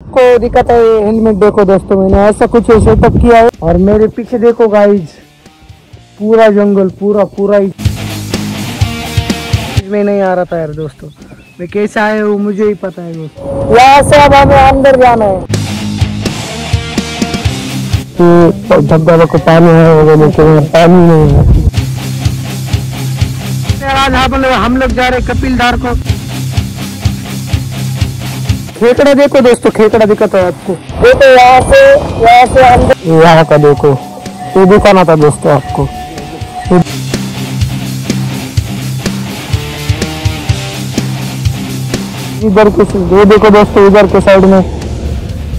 को दिक्कत है हेलमेट देखो दोस्तों मैंने ऐसा कुछ सेटअप किया है। और मेरे पीछे देखो गाइज़ पूरा जंगल पूरा पूरा ही। में नहीं आ रहा था यार दोस्तों। मैं कैसे आया हूँ मुझे ही पता है दोस्तों। यहाँ से अब हमें अंदर जाना है। धब्बा को पानी है वो लेकिन पानी नहीं है। आज हम लोग जा रहे कपिल धार को। खेकड़ा देखो दोस्तों खेकड़ा दिखता है आपको। देखो यहाँ से यहाँ से अंदर यहाँ का देखो ये दिखाना था दोस्तों आपको। इधर कुछ ये देखो दोस्तों इधर के साइड में।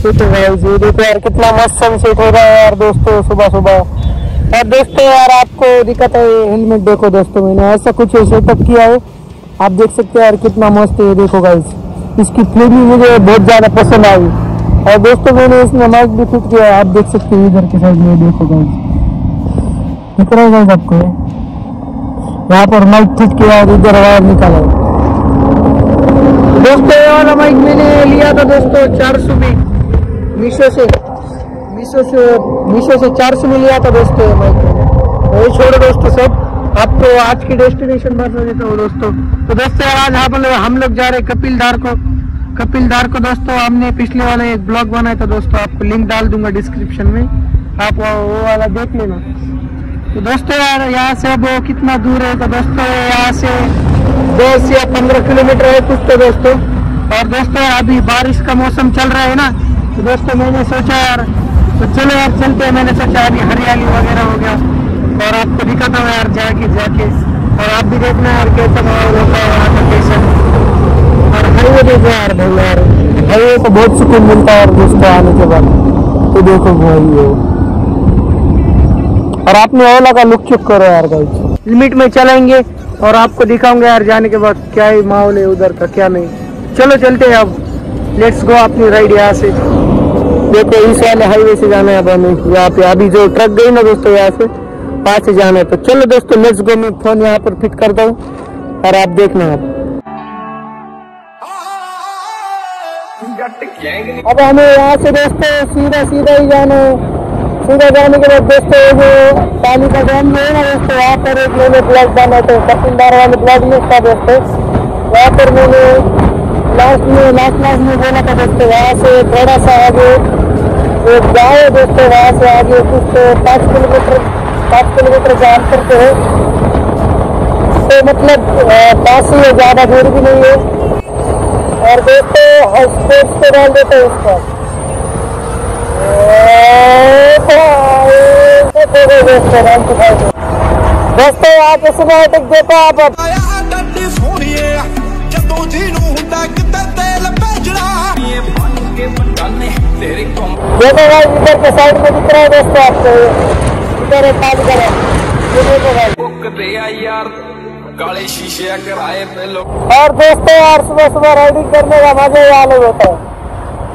देखो ये देखो यार कितना मस्त सनसेट हो रहा है यार दोस्तों सुबह सुबह और दोस्तों यार आपको दिक्कत है हेलमेट देखो दोस्तों मैंने ऐसा कुछ सेटअप किया है। आप देख सकते हैं यार कितना मस्त है ये देखो गाइस इसकी फ्लेमिंग मुझे बहुत ज़्यादा पसंद आई। और दोस्तों, मैंने इसमें माइक भी फिट किया है, आप देख सकते हैं इधर के साइड में, देखो गाइस दिख रहा है आपको। यहाँ पर माइक फिट किया और इधर वायर निकाला। है दोस्तों, ये वाला माइक मैंने लिया था दोस्तों चार सौ में। मीशो से। मीशो से मीशो से चार सौ में लिया था दोस्तों ये माइक मैंने। वही छोड़ो दोस्तों सब। आपको आज की डेस्टिनेशन बता देता हूँ दोस्तों। तो दोस्तों, आज हम लोग हम लोग जा रहे हैं कपिल धार को। कपिल दार को दोस्तों हमने पिछले वाला एक ब्लॉग बनाया था दोस्तों, आपको लिंक डाल दूँगा डिस्क्रिप्शन में। आप वो वाला देख लेना। तो दोस्तों, यार, यहाँ से अब कितना दूर है? तो दोस्तों, यहाँ से दस या पंद्रह किलोमीटर है कुछ तो दोस्तों। और दोस्तों, अभी बारिश का मौसम चल रहा है ना तो दोस्तों, मैंने सोचा यार तो चलो यार, चलते हैं। मैंने सोचा अभी हरियाली वगैरह हो गया। और आपको दिखाता हूँ यार, जाके जाके। और आप भी देखना यार, कैसा माहौल होता है यहाँ का, कैसा। और हाईवे देखो यार भाई यार। हाईवे को बहुत सुकून मिलता है यार दोस्तों आने के बाद। तो देखो भाई और आपने ओला का लुक चुक करो यार गाइस लिमिट में चलेंगे और आपको दिखाऊँगा यार, जाने के बाद क्या ही माहौल है उधर का, क्या नहीं। चलो, चलते हैं अब। लेट्स गो अपनी राइड यहाँ से। देखो, इस वाले हाईवे से जाना है अब हमें। यहाँ पे अभी जो ट्रक गई ना दोस्तों यहाँ से पास से जाना है। तो चलो दोस्तों लेट्स गो मैं फ़ोन यहाँ पर फिट करता हूँ। और आप देखना आप। अब हमें यहाँ से दोस्तों सीधा सीधा ही जाना है। सीधा जाने के बाद दोस्तों जो पानी का डैम जो है ना दोस्तों, वहाँ पर एक मैंने ब्लॉग बना था कपिलदार वाले ब्लॉग में था दोस्तों। वहाँ पर मैंने लास्ट में लास्ट लास्ट में बोला था दोस्तों, वहाँ से थोड़ा सा आगे एक गाँव है दोस्तों, वहाँ से आगे कुछ पाँच किलोमीटर पाँच किलोमीटर का अंतर पे है। तो मतलब पास ही है, ज़्यादा दूर भी नहीं है। और देखो हँसते के बाद देते हैं इसका दोस्तों, आप इस समय तक देखो, आप देखो भाई, इधर के साइड में दिख रहा है दोस्तों आपको। इधर एक काम करें। देखो भाई। यार। काले शीशे कराए पहले और दोस्तों यार सुबह सुबह राइडिंग करने का मज़ा ही अलग होता है।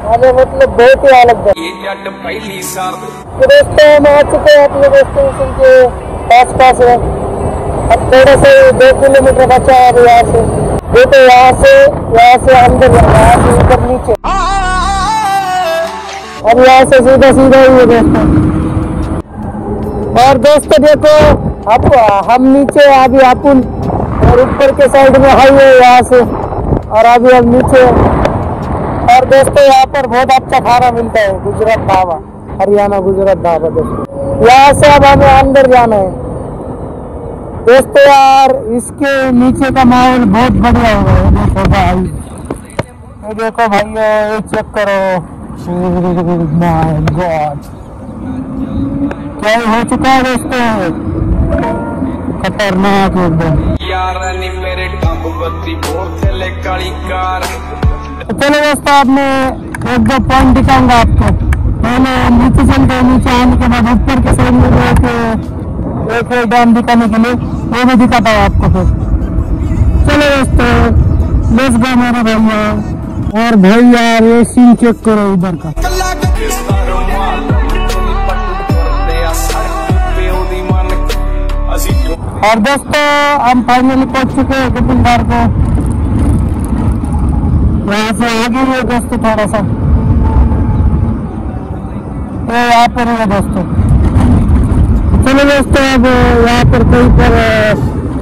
मज़े मतलब बहुत ही अलग है। तो दोस्तों हम आ चुके हैं अपने दोस्तों के पास पास है अब थोड़े से दो किलोमीटर बचा है यहाँ से। वो तो यहाँ से यहाँ से अंदर यहाँ से ऊपर नीचे। और यहाँ से सीधा सीधा ही है दोस्तों। और दोस्तों देखो अब हम नीचे अभी आप और ऊपर के साइड में हाईवे यहाँ से। और अभी हम नीचे और दोस्तों, यहाँ पर बहुत अच्छा खाना मिलता है। गुजरात ढाबा, हरियाणा गुजरात ढाबा, दोस्तों। यहाँ से अब हमें अंदर जाना है। दोस्तों, यार, इसके नीचे का माहौल बहुत बढ़िया हो। रहा है देखो भाई। ये देखो भाई, ये चेक करो। माय गॉड क्या हो चुका है, दोस्तों? खतरनाक एकदम। चलो दोस्तों, अब मैं एक दो पॉइंट दिखाऊँगा आपको। पहले नीचे चलते नीचे आने के बाद ऊपर के साइड में एक एक डैम दिखाने के लिए वो भी दिखाता हूँ आपको फिर। चलो दोस्तों लेस गए मेरे भैया। और भैया रेसिंग चेक करो उधर का। और दोस्तों, हम फाइनली पहुँच चुके हैं कपिलदार को यहाँ से आगे ही है दोस्तों थोड़ा सा। ये यहाँ पर है दोस्तों। चलो दोस्तों, अब यहाँ पर कहीं पर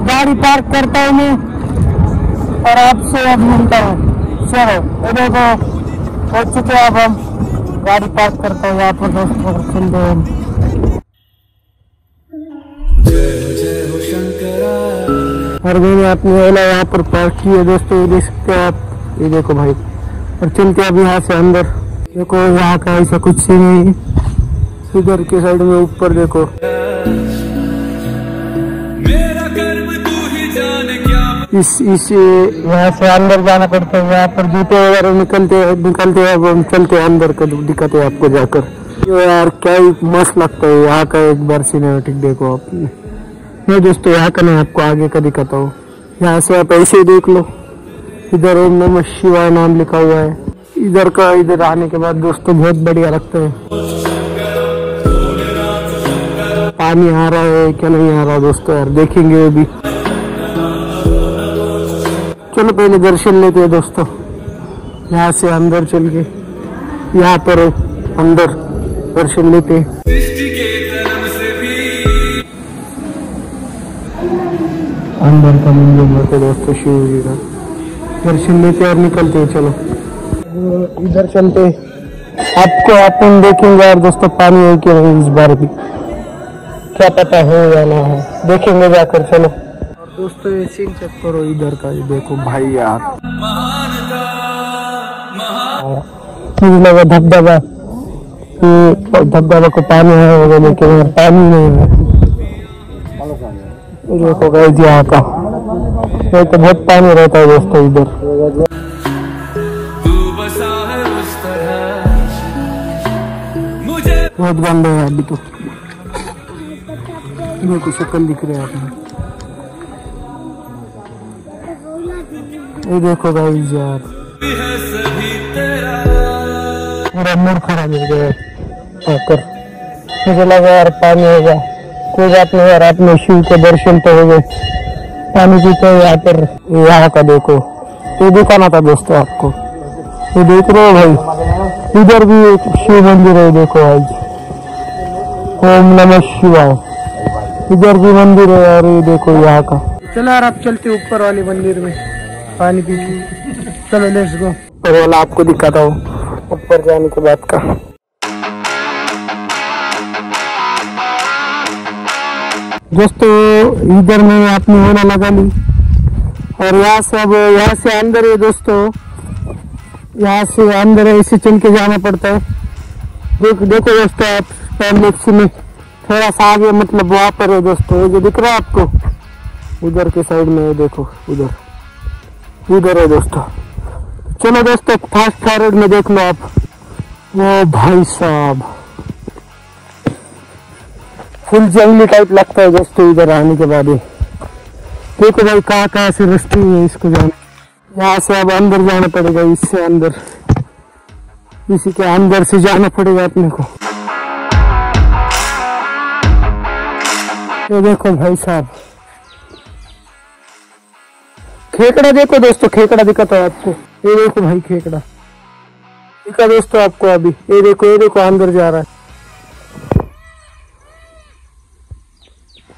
गाड़ी पार्क करता हूँ मैं। और आपसे अब मिलता हूँ। चलो ये को पहुँच चुके अब हम। गाड़ी पार्क करता हूँ यहाँ पर दोस्तों, चलते और मैंने अपनी ओला यहाँ पर पार्क की है दोस्तों ये देख सकते हैं आप। ये देखो भाई और चलते हैं अब यहाँ से अंदर। देखो यहाँ का ऐसा कुछ सीन नहीं है इधर के साइड में ऊपर देखो। ही इस इस यहाँ से अंदर जाना पड़ता है यहाँ पर जूते वगैरह निकलते निकलते हैं अब हम चलते हैं अंदर का दिखाते हैं आपको जाकर। यार क्या मस्त लगता है यहाँ का एक बार सिनेमेटिक देखो आप ये दोस्तों यहाँ का मैं आपको आगे का दिखाता हूँ। यहाँ से आप ऐसे ही देख लो। इधर ओम नमः शिवाय नाम लिखा हुआ है। इधर का इधर आने के बाद दोस्तों बहुत बढ़िया लगता है। पानी आ रहा है क्या नहीं आ रहा दोस्तों यार, देखेंगे वो भी। चलो पहले दर्शन लेते हैं दोस्तों। यहाँ से अंदर चल के, यहाँ पर अंदर दर्शन लेते हैं। अंदर का मंदिर में तो दोस्तों शिव जी का दर्शन लेते और निकलते हैं चलो। इधर चलते आपको अपन देखेंगे यार दोस्तों पानी है कि नहीं इस बार भी। क्या पता है या ना है। देखेंगे जाकर चलो। और दोस्तों ये सीन चेक करो इधर का ये देखो भाई यार। मुझे लगा धबधबा। कि धबधबा को पानी है होगा लेकिन पानी नहीं है। देखो गाइस यहाँ का। ये तो बहुत पानी रहता है दोस्तों इधर। तू बहुत गंदा है अभी तो। देखो शक्ल दिख रहा है ये देखो गाइस यार। पूरा मूड खराब हो गया मुझे लगा यार पानी होगा कोई बात नहीं यार आपने शिव के दर्शन तो हो गए। पानी पीते यहाँ पर। यहाँ का देखो। ये दिखाना था दोस्तों आपको। ये देख रहे हो भाई? इधर भी एक शिव मंदिर है देखो आज ओम नमः शिवाय। इधर भी मंदिर है और ये देखो यहाँ का। चलो यार आप चलते ऊपर वाले मंदिर में। पानी पी चलो लेट्स गो वाला आपको दिखाता हूँ। ऊपर जाने के बाद का। दोस्तों, इधर मैंने अपनी ओला लगा ली। और यहाँ से अब, यहाँ से अंदर है दोस्तों, यहाँ से अंदर ऐसे चल के जाना पड़ता है। देख, देखो दोस्तों आप, टाइम में थोड़ा सा आगे मतलब वहाँ पर है दोस्तों। ये जो दिख रहा है आपको, उधर के साइड में है, देखो, उधर। उधर है दोस्तों। चलो दोस्तों फास्ट फॉरवर्ड में देख लो आप। वो भाई साहब। फुल जंगली टाइप लगता है दोस्तों इधर आने के बाद देखो भाई कहाँ कहाँ से रास्ते है इसको जाने। यहाँ से अब अंदर जाना पड़ेगा, इससे अंदर। इसी के अंदर से जाना पड़ेगा अपने को। ये देखो भाई साहब। खेकड़ा देखो दोस्तों, खेकड़ा दिखाता है आपको। ये देखो भाई खेकड़ा। दिखा दोस्तों आपको अभी। ये देखो ये देखो, अंदर जा रहा है।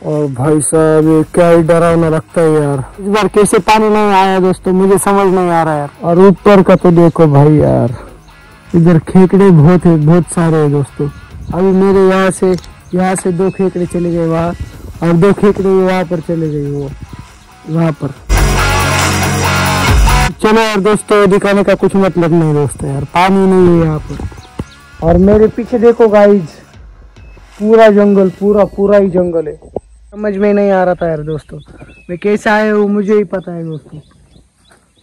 और भाई साहब ये क्या ही डरावना रखता है यार। इस बार कैसे पानी नहीं आया दोस्तों? मुझे समझ नहीं आ रहा यार। और ऊपर का तो देखो भाई यार इधर खेकड़े बहुत है बहुत सारे है दोस्तों। अभी मेरे यहाँ से यहाँ से दो खेकड़े चले गए वहाँ और दो खेकड़े वहाँ पर चले गए वो वहाँ पर। चलो यार दोस्तों दिखाने का कुछ मतलब नहीं दोस्तों यार पानी नहीं है यहाँ पर। और मेरे पीछे देखो गाइज़ पूरा जंगल पूरा पूरा ही जंगल है। समझ में नहीं आ रहा था यार दोस्तों। मैं कैसे आया हूँ, मुझे ही पता है दोस्तों।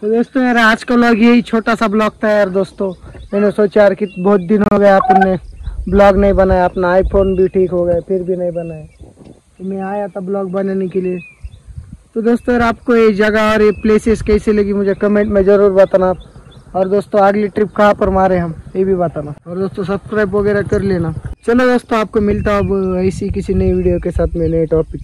तो दोस्तों यार, आज का ब्लॉग यही छोटा सा ब्लॉग था यार दोस्तों। मैंने सोचा यार कि बहुत दिन हो गया तुमने ब्लॉग नहीं बनाया, अपना आईफोन भी ठीक हो गया, फिर भी नहीं बनाया। तो मैं आया था ब्लॉग बनाने के लिए। तो दोस्तों यार, आपको ये जगह और ये प्लेसेस कैसे लगी मुझे कमेंट में ज़रूर बताना। और दोस्तों, अगली ट्रिप कहाँ पर मारे हम? ये भी बताना। और दोस्तों सब्सक्राइब वगैरह कर लेना। चलो दोस्तों, आपको मिलता अब ऐसी किसी नई वीडियो के साथ में, नए टॉपिक